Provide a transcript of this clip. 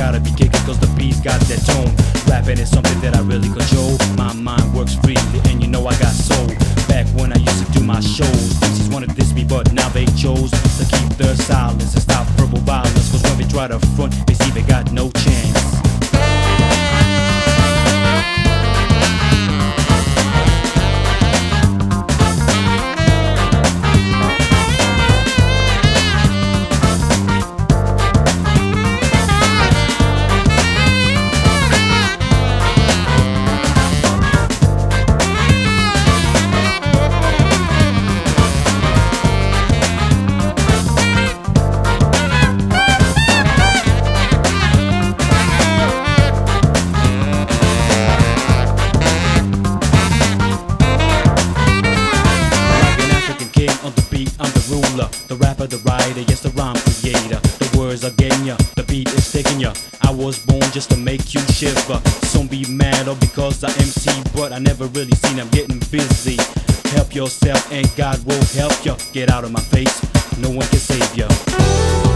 wanna be kicking cause the beat's got that tone. Rapping is something that I really control. My mind works freely and you know I got soul. Back when I used to do my shows, MCs wanted diss me, but now they chose to keep their silence and stop verbal violence. Cause when they try to front, the rapper, the writer, yes, the rhyme creator. The words are getting ya, the beat is taking ya. I was born just to make you shiver. Some be mad or because I MC, but I never really seen I'm getting busy. Help yourself and God will help ya. Get out of my face, no one can save ya.